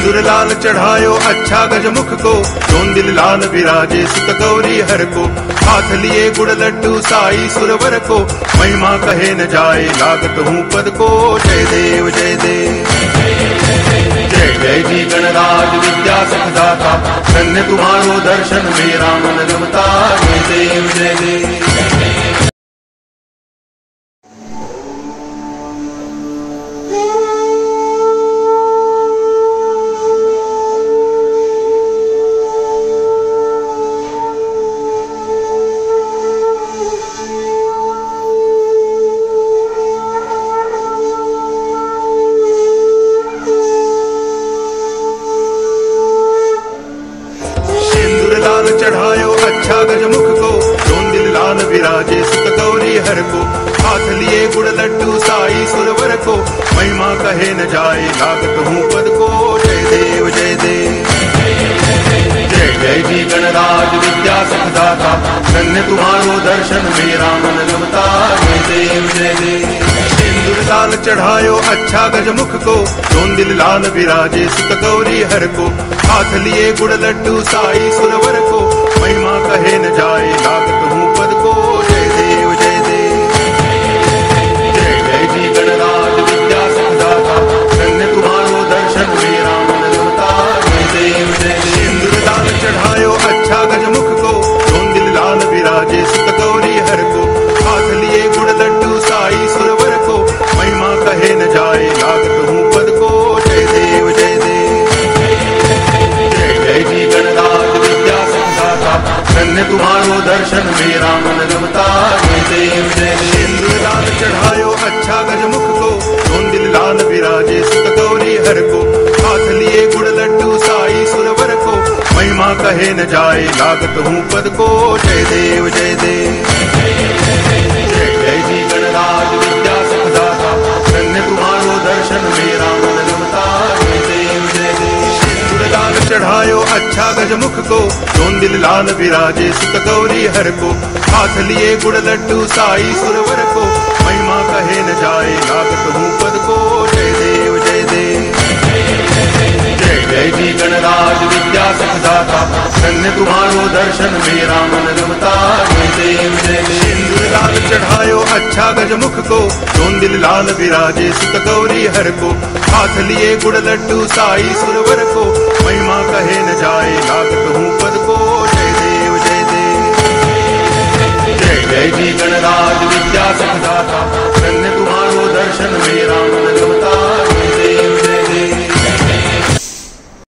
सिंदूर लाल चढ़ायो अच्छा गज मुख को। जोन दिल लाल विराजे, सुत गौरी हर को। हाथ लिए गुड़ लड्डू, साई सुरवर को। महिमा कहे न जाए, लागत हूँ पद को। जय देव जय देव। जय जय जी गणराज विद्या सखदाता। धन्य तुम्हारो दर्शन मेरा मन रमता। जय देव जय देव। को, महिमा कहे न जाए, लागत हूँ पद को। जय देव जय देव। जय जय जी गणराज विद्या सुखदाता। धन्य तुम्हारो दर्शन, मेरा मन रमता जय देव जय देव। लाल चढ़ायो अच्छा गजमुख को। जोन दिल लाल विराजे, सुत गौरी हर को। हाथ लिए गुड़ लड्डू, साई सुरवर दर्शन में मन रमता देव जय लाल चढ़ायो अच्छा गज मुख को लाल विराजे सुत गौरी हर को हाथ लिए गुड़ लड्डू साई सुरवर को महिमा कहे न जाए लागत हूँ पद को जय देव जय देव जय जय जी गणराज चढ़ायो अच्छा गज मुख को। जोन दिल लाल विराजे सुत गौरी हर को। हाथ लिए गुड़ लड्डू साई सुरवर को। महिमा कहे न जाए लागत हूँ पद को। जय देव जय देव। जय जय जी गणराज विद्या सखदाता। धन्य तुम्हारो दर्शन मेरा मन रमता जय देव जय देव। अच्छा गज मुख को दिल लाल विराजे सुत गौरी हर को। हाथ लिए गुड़ लड्डू साई सुरवर को। महिमा कहे न जाए लागत हूँ पद को। जय देव जय देव। जय जय जी गणराज विद्या सखदाता।